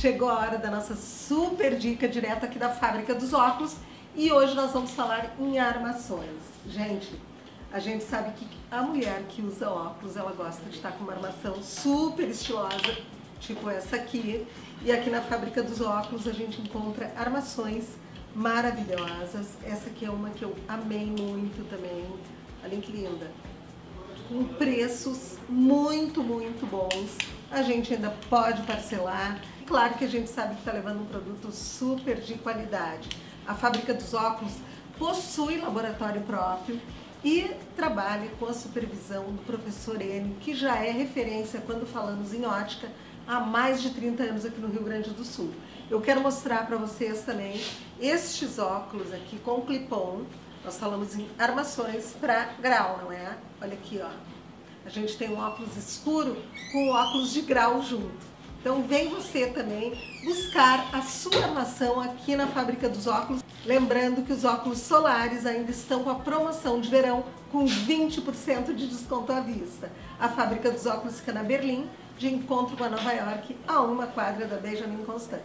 Chegou a hora da nossa super dica direta aqui da fábrica dos óculos e hoje nós vamos falar em armações. Gente, a gente sabe que a mulher que usa óculos, ela gosta de estar com uma armação super estilosa, tipo essa aqui. E aqui na fábrica dos óculos a gente encontra armações maravilhosas. Essa aqui é uma que eu amei muito também. Olha que linda. Com preços muito, muito bons. A gente ainda pode parcelar. Claro que a gente sabe que está levando um produto super de qualidade. A fábrica dos óculos possui laboratório próprio e trabalha com a supervisão do professor Enio, que já é referência quando falamos em ótica há mais de 30 anos aqui no Rio Grande do Sul. Eu quero mostrar para vocês também estes óculos aqui com clipon. Nós falamos em armações para grau, não é? Olha aqui, ó. A gente tem um óculos escuro com óculos de grau junto. Então vem você também buscar a sua armação aqui na Fábrica dos Óculos. Lembrando que os óculos solares ainda estão com a promoção de verão com 20% de desconto à vista. A Fábrica dos Óculos fica na Berlim, de encontro com a Nova York, a uma quadra da Benjamin Constant.